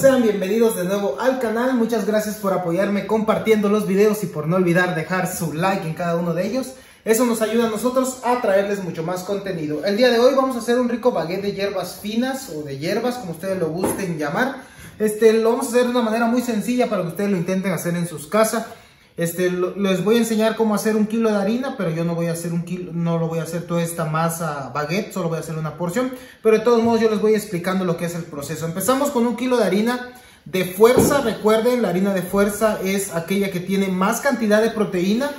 Sean bienvenidos de nuevo al canal. Muchas gracias por apoyarme compartiendo los videos y por no olvidar dejar su like en cada uno de ellos. Eso nos ayuda a nosotros a traerles mucho más contenido. El día de hoy vamos a hacer un rico baguette de hierbas finas o de hierbas, como ustedes lo gusten llamar. Este, lo vamos a hacer de una manera muy sencilla para que ustedes lo intenten hacer en sus casas. Este, les voy a enseñar cómo hacer un kilo de harina, pero yo no voy a hacer un kilo, no lo voy a hacer toda esta masa baguette, solo voy a hacer una porción. Pero de todos modos yo les voy explicando lo que es el proceso. Empezamos con un kilo de harina de fuerza. Recuerden, la harina de fuerza es aquella que tiene más cantidad de proteína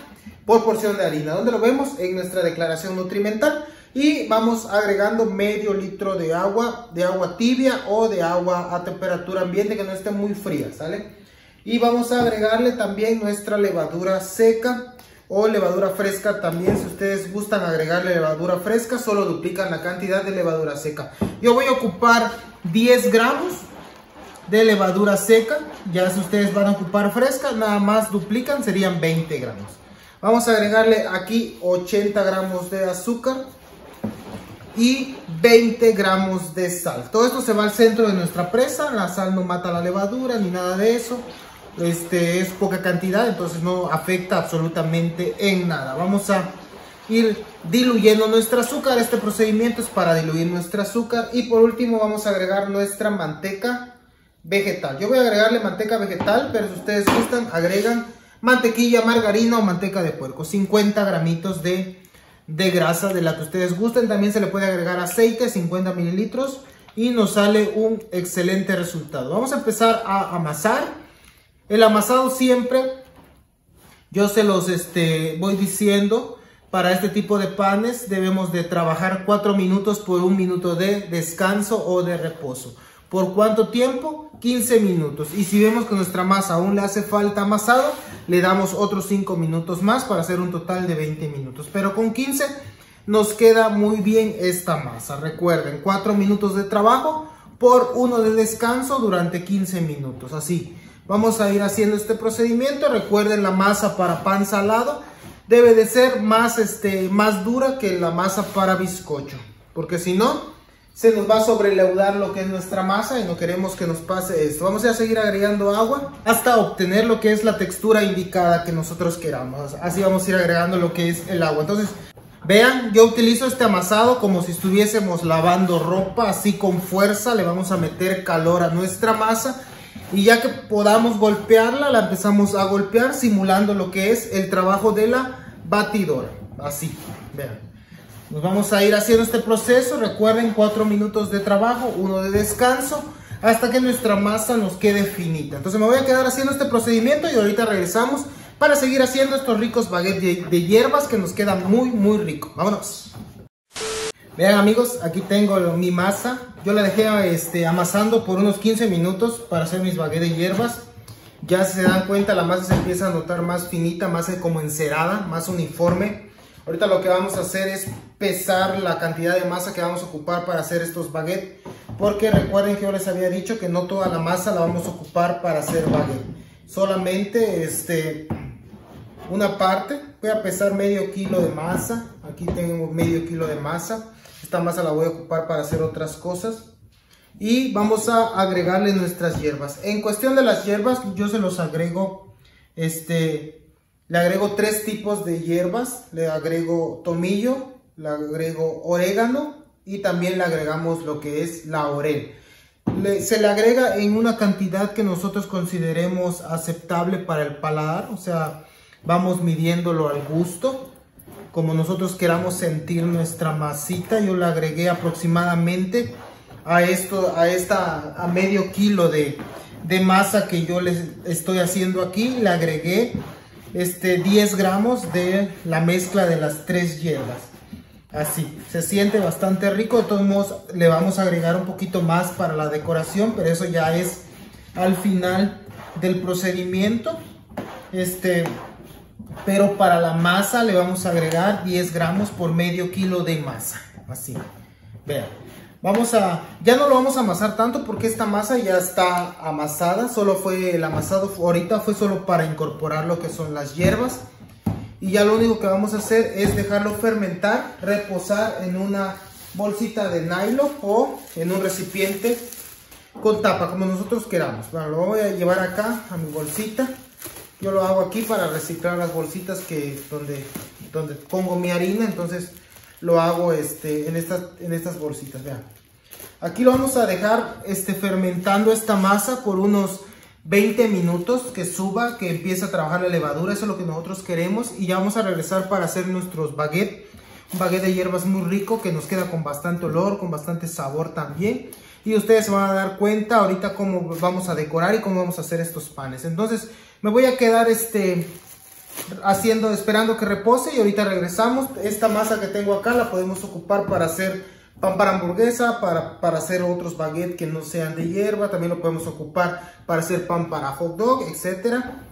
por porción de harina. ¿Dónde lo vemos? En nuestra declaración nutrimental. Y vamos agregando medio litro de agua, de agua tibia o de agua a temperatura ambiente que no esté muy fría, ¿sale? Y vamos a agregarle también nuestra levadura seca o levadura fresca también. Si ustedes gustan agregarle levadura fresca, solo duplican la cantidad de levadura seca. Yo voy a ocupar 10 gramos de levadura seca. Ya si ustedes van a ocupar fresca, nada más duplican, serían 20 gramos. Vamos a agregarle aquí 80 gramos de azúcar y 20 gramos de sal. Todo esto se va al centro de nuestra presa. La sal no mata la levadura ni nada de eso este, es poca cantidad, entonces no afecta absolutamente en nada. Vamos a ir diluyendo nuestro azúcar. Este procedimiento es para diluir nuestro azúcar. Y por último vamos a agregar nuestra manteca vegetal. Yo voy a agregarle manteca vegetal, pero si ustedes gustan, agregan mantequilla, margarina o manteca de puerco. 50 gramitos de, de grasa de la que ustedes gusten. También se le puede agregar aceite, 50 mililitros. Y nos sale un excelente resultado. Vamos a empezar a amasar. El amasado siempre, yo se los este, voy diciendo, para este tipo de panes debemos de trabajar 4 minutos por un minuto de descanso o de reposo. ¿Por cuánto tiempo? 15 minutos. Y si vemos que nuestra masa aún le hace falta amasado, le damos otros 5 minutos más para hacer un total de 20 minutos. Pero con 15 nos queda muy bien esta masa. Recuerden, 4 minutos de trabajo por uno de descanso durante 15 minutos. Así. Vamos a ir haciendo este procedimiento. Recuerden la masa para pan salado debe de ser más, este, más dura que la masa para bizcocho. Porque si no, se nos va a sobreleudar lo que es nuestra masa y no queremos que nos pase esto. Vamos a seguir agregando agua hasta obtener lo que es la textura indicada que nosotros queramos. Así vamos a ir agregando lo que es el agua. Entonces, vean, yo utilizo este amasado como si estuviésemos lavando ropa, así con fuerza. Le vamos a meter calor a nuestra masa y ya que podamos golpearla, la empezamos a golpear simulando lo que es el trabajo de la batidora. Así, vean. Nos vamos a ir haciendo este proceso. Recuerden, cuatro minutos de trabajo, uno de descanso, hasta que nuestra masa nos quede finita. Entonces me voy a quedar haciendo este procedimiento y ahorita regresamos para seguir haciendo estos ricos baguettes de, de hierbas que nos quedan muy, muy ricos. Vámonos. Vean amigos, aquí tengo mi masa. Yo la dejé este, amasando por unos 15 minutos para hacer mis baguettes de hierbas. Ya se dan cuenta, la masa se empieza a notar más finita, más como encerada, más uniforme. Ahorita lo que vamos a hacer es pesar la cantidad de masa que vamos a ocupar para hacer estos baguettes. Porque recuerden que yo les había dicho que no toda la masa la vamos a ocupar para hacer baguette. Solamente este, una parte. Voy a pesar medio kilo de masa. Aquí tengo medio kilo de masa. Esta masa la voy a ocupar para hacer otras cosas. Y vamos a agregarle nuestras hierbas. En cuestión de las hierbas, yo se los agrego, este, le agrego tres tipos de hierbas. Le agrego tomillo, le agrego orégano y también le agregamos lo que es laurel. se le agrega en una cantidad que nosotros consideremos aceptable para el paladar, o sea, vamos midiéndolo al gusto como nosotros queramos sentir nuestra masita. Yo le agregué aproximadamente a esto, a esta, a medio kilo de, masa que yo les estoy haciendo aquí. Le agregué este 10 gramos de la mezcla de las tres hierbas. Así, se siente bastante rico. De todos modos, le vamos a agregar un poquito más para la decoración, pero eso ya es al final del procedimiento. Este, pero para la masa le vamos a agregar 10 gramos por medio kilo de masa. Así, vean. Vamos a, ya no lo vamos a amasar tanto porque esta masa ya está amasada. Solo fue el amasado, ahorita fue solo para incorporar lo que son las hierbas. Y ya lo único que vamos a hacer es dejarlo fermentar, reposar en una bolsita de nylon o en un recipiente con tapa, como nosotros queramos. Bueno, lo voy a llevar acá a mi bolsita. Yo lo hago aquí para reciclar las bolsitas que donde, donde pongo mi harina, entonces lo hago este, en, estas, en estas bolsitas, vean. Aquí lo vamos a dejar este, fermentando esta masa por unos 20 minutos, que suba, que empiece a trabajar la levadura, eso es lo que nosotros queremos. Y ya vamos a regresar para hacer nuestros baguettes, un baguette de hierbas muy rico que nos queda con bastante olor, con bastante sabor también. Y ustedes se van a dar cuenta ahorita cómo vamos a decorar y cómo vamos a hacer estos panes. Entonces me voy a quedar este haciendo, esperando que repose y ahorita regresamos. Esta masa que tengo acá la podemos ocupar para hacer pan para hamburguesa, para, para, hacer otros baguettes que no sean de hierba, también lo podemos ocupar para hacer pan para hot dog, etcétera.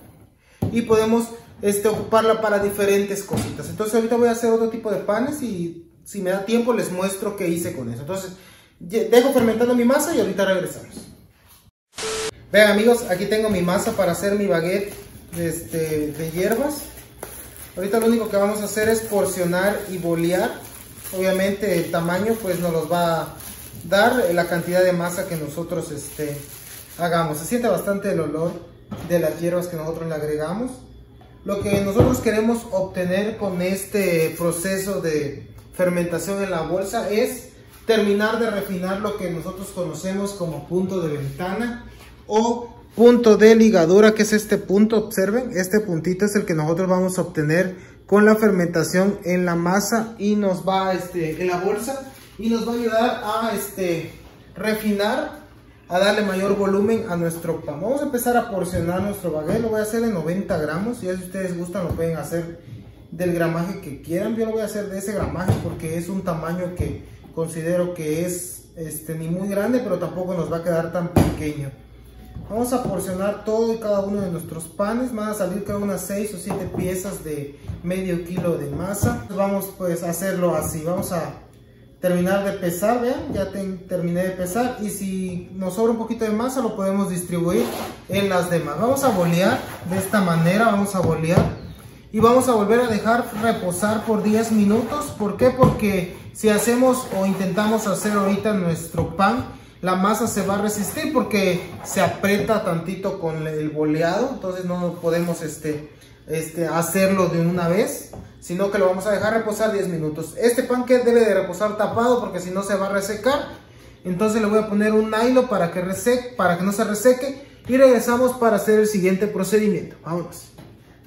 Y podemos este, ocuparla para diferentes cositas. Entonces ahorita voy a hacer otro tipo de panes y si me da tiempo les muestro qué hice con eso. Entonces dejo fermentando mi masa y ahorita regresamos. Vean amigos, aquí tengo mi masa para hacer mi baguette este, de hierbas. Ahorita lo único que vamos a hacer es porcionar y bolear Obviamente el tamaño pues nos los va a dar la cantidad de masa que nosotros este, hagamos. Se siente bastante el olor de las hierbas que nosotros le agregamos. Lo que nosotros queremos obtener con este proceso de fermentación en la bolsa es terminar de refinar lo que nosotros conocemos como punto de ventana o punto de ligadura que es este punto, observen, este puntito es el que nosotros vamos a obtener con la fermentación en la masa y nos va este, en la bolsa y nos va a ayudar a este, refinar, a darle mayor volumen a nuestro pan. Vamos a empezar a porcionar nuestro baguette, lo voy a hacer en 90 gramos, si ustedes gustan lo pueden hacer del gramaje que quieran, yo lo voy a hacer de ese gramaje porque es un tamaño que considero que es este, ni muy grande pero tampoco nos va a quedar tan pequeño. Vamos a porcionar todo y cada uno de nuestros panes. Van a salir cada unas 6 o 7 piezas de medio kilo de masa. Vamos pues a hacerlo así. Vamos a terminar de pesar, vean, ya terminé de pesar. Y si nos sobra un poquito de masa lo podemos distribuir en las demás. Vamos a bolear de esta manera, vamos a bolear. Y vamos a volver a dejar reposar por 10 minutos. ¿Por qué? Porque si hacemos o intentamos hacer ahorita nuestro pan, la masa se va a resistir porque se aprieta tantito con el boleado, entonces no podemos este, este, hacerlo de una vez, sino que lo vamos a dejar reposar 10 minutos. Este pan que debe de reposar tapado porque si no se va a resecar, entonces le voy a poner un nylon para que, para que no se reseque y regresamos para hacer el siguiente procedimiento. Vámonos.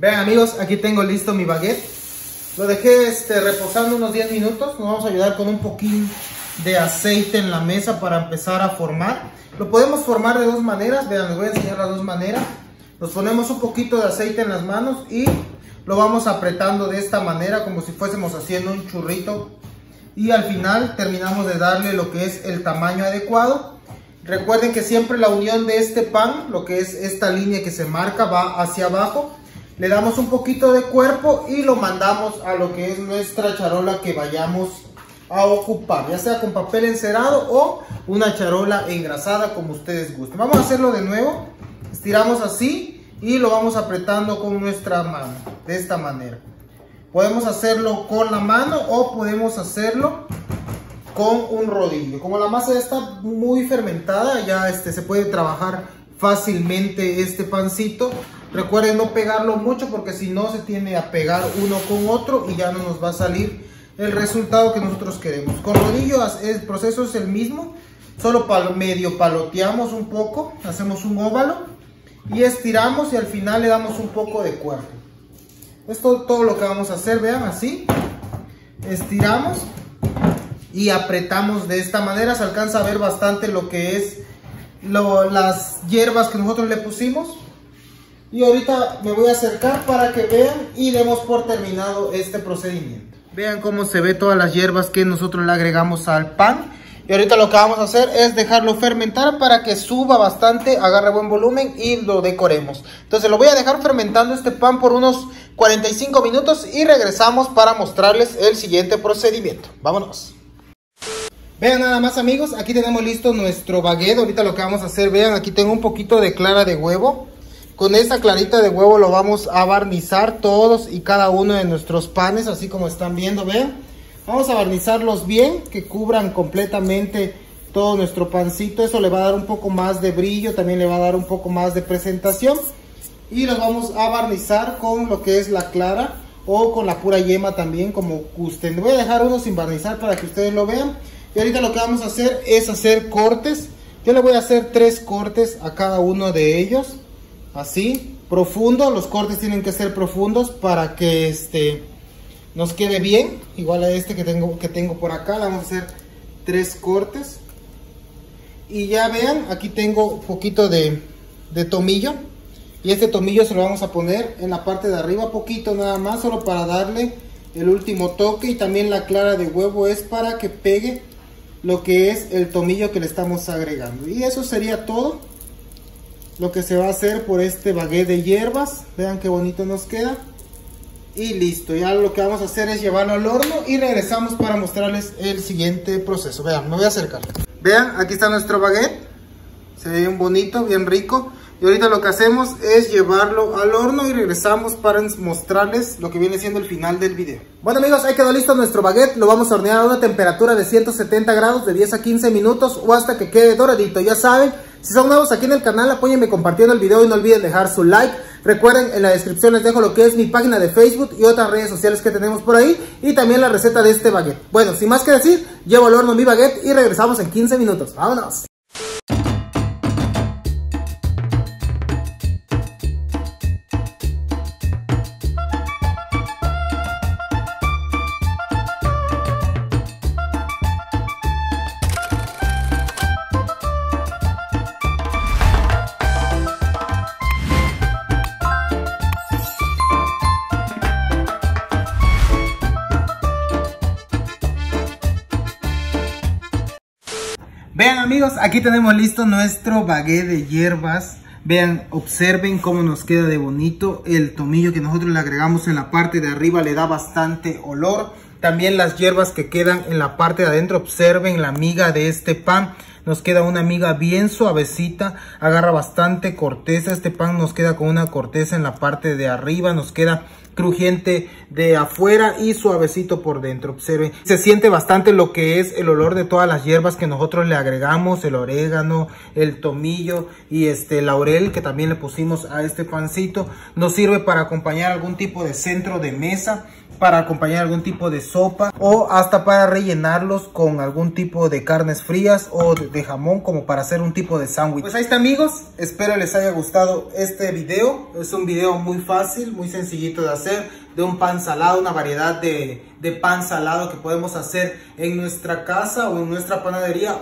Vean amigos, aquí tengo listo mi baguette. Lo dejé este, reposando unos 10 minutos, nos vamos a ayudar con un poquín de aceite en la mesa para empezar a formar. Lo podemos formar de dos maneras, vean, les voy a enseñar las dos maneras. Nos ponemos un poquito de aceite en las manos y lo vamos apretando de esta manera como si fuésemos haciendo un churrito. Y al final terminamos de darle lo que es el tamaño adecuado. Recuerden que siempre la unión de este pan, lo que es esta línea que se marca, va hacia abajo. Le damos un poquito de cuerpo y lo mandamos a lo que es nuestra charola que vayamos a ocupar, ya sea con papel encerado o una charola engrasada como ustedes gusten. Vamos a hacerlo de nuevo, estiramos así y lo vamos apretando con nuestra mano, de esta manera. Podemos hacerlo con la mano o podemos hacerlo con un rodillo. Como la masa ya está muy fermentada, ya este, se puede trabajar fácilmente este pancito. Recuerden no pegarlo mucho porque si no se tiene a pegar uno con otro y ya no nos va a salir el resultado que nosotros queremos. Con rodillo el proceso es el mismo, solo medio paloteamos un poco, hacemos un óvalo y estiramos y al final le damos un poco de cuerpo. Esto es todo lo que vamos a hacer, vean así. Estiramos y apretamos de esta manera, se alcanza a ver bastante lo que es las hierbas que nosotros le pusimos. Y ahorita me voy a acercar para que vean y demos por terminado este procedimiento. Vean cómo se ve todas las hierbas que nosotros le agregamos al pan. Y ahorita lo que vamos a hacer es dejarlo fermentar para que suba bastante, agarre buen volumen y lo decoremos. Entonces lo voy a dejar fermentando este pan por unos 45 minutos y regresamos para mostrarles el siguiente procedimiento. Vámonos. Vean nada más amigos, aquí tenemos listo nuestro baguette. Ahorita lo que vamos a hacer, vean, aquí tengo un poquito de clara de huevo. Con esta clarita de huevo lo vamos a barnizar todos y cada uno de nuestros panes, así como están viendo, ven. Vamos a barnizarlos bien, que cubran completamente todo nuestro pancito. Eso le va a dar un poco más de brillo, también le va a dar un poco más de presentación. Y los vamos a barnizar con lo que es la clara o con la pura yema también, como gusten. Voy a dejar uno sin barnizar para que ustedes lo vean. Y ahorita lo que vamos a hacer es hacer cortes. Yo le voy a hacer tres cortes a cada uno de ellos. Así, profundo. Los cortes tienen que ser profundos para que este nos quede bien. Igual a este que tengo, que tengo por acá. Vamos a hacer tres cortes. Y ya vean, aquí tengo un poquito de, de tomillo. Y este tomillo se lo vamos a poner en la parte de arriba, poquito nada más, solo para darle el último toque. Y también la clara de huevo es para que pegue lo que es el tomillo que le estamos agregando. Y eso sería todo lo que se va a hacer por este baguette de hierbas. Vean qué bonito nos queda. Y listo, ya lo que vamos a hacer es llevarlo al horno y regresamos para mostrarles el siguiente proceso. Vean, me voy a acercar. Vean, aquí está nuestro baguette. Se ve bien bonito, bien rico. Y ahorita lo que hacemos es llevarlo al horno y regresamos para mostrarles lo que viene siendo el final del video. Bueno amigos, ahí quedó listo nuestro baguette. Lo vamos a hornear a una temperatura de 170 grados de 10 a 15 minutos o hasta que quede doradito. Ya saben, si son nuevos aquí en el canal, apóyenme compartiendo el video y no olviden dejar su like. Recuerden, en la descripción les dejo lo que es mi página de Facebook y otras redes sociales que tenemos por ahí. Y también la receta de este baguette. Bueno, sin más que decir, llevo al horno mi baguette y regresamos en 15 minutos. ¡Vámonos! Aquí tenemos listo nuestro baguette de hierbas. Vean, observen cómo nos queda de bonito. El tomillo que nosotros le agregamos en la parte de arriba le da bastante olor. También las hierbas que quedan en la parte de adentro, observen la miga de este pan. Nos queda una miga bien suavecita, agarra bastante corteza. Este pan nos queda con una corteza en la parte de arriba, nos queda crujiente de afuera y suavecito por dentro. Observen, se siente bastante lo que es el olor de todas las hierbas que nosotros le agregamos, el orégano, el tomillo y este laurel que también le pusimos a este pancito. Nos sirve para acompañar algún tipo de centro de mesa para acompañar algún tipo de sopa o hasta para rellenarlos con algún tipo de carnes frías o de jamón como para hacer un tipo de sándwich. Pues ahí está amigos, espero les haya gustado este video. Es un video muy fácil, muy sencillito de hacer de un pan salado, una variedad de, pan salado que podemos hacer en nuestra casa o en nuestra panadería.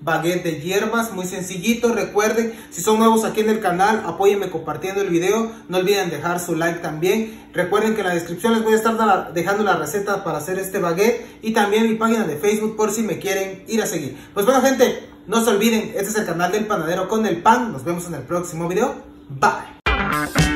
Baguette de hierbas, muy sencillito. Recuerden, si son nuevos aquí en el canal, apóyenme compartiendo el video. No olviden dejar su like también. Recuerden que en la descripción les voy a estar dejando la receta para hacer este baguette y también mi página de Facebook por si me quieren ir a seguir. Pues bueno gente, no se olviden, este es el canal del panadero con el pan. Nos vemos en el próximo video. Bye.